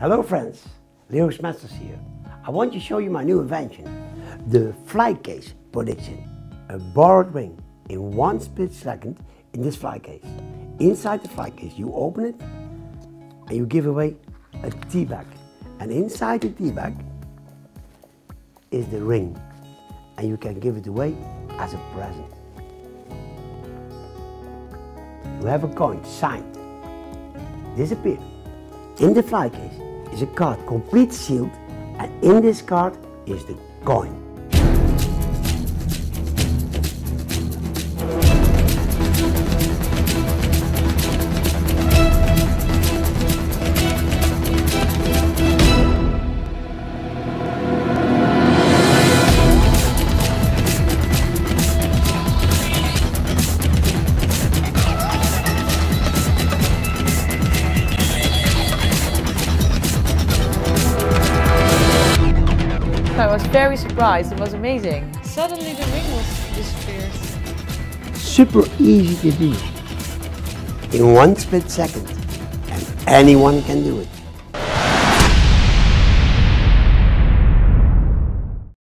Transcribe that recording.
Hello friends, Leo Smetsers here. I want to show you my new invention, the flightcase prediction. A borrowed ring in one split second in this flightcase. Inside the flightcase you open it and you give away a tea bag. And inside the tea bag is the ring and you can give it away as a present. You have a coin signed, disappear. In the flightcase is a card complete sealed and in this card is the coin. Was very surprised. It was amazing. Suddenly the ring was disappeared. Super easy to do in one split second and anyone can do it.